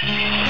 Yeah.